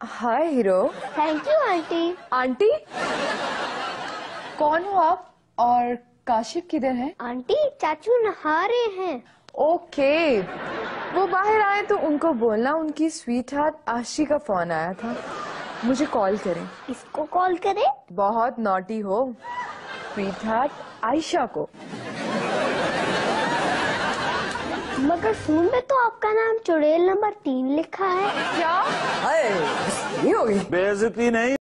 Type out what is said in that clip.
Hi hero thank you aunty aunty कौन हो आप? और काशिफ किधर है? आंटी चाचू नहा रहे हैं। ओके वो बाहर आए तो उनको बोलना उनकी स्वीट हार्ट आशी का फ़ोन आया था। मुझे कॉल करें। इसको कॉल करें? बहुत नॉटी हो। स्वीट हार्ट आयशा को। मगर फ़ोन में तो आपका नाम चुड़ैल नंबर तीन लिखा है। ये होगी। बेजती नहीं।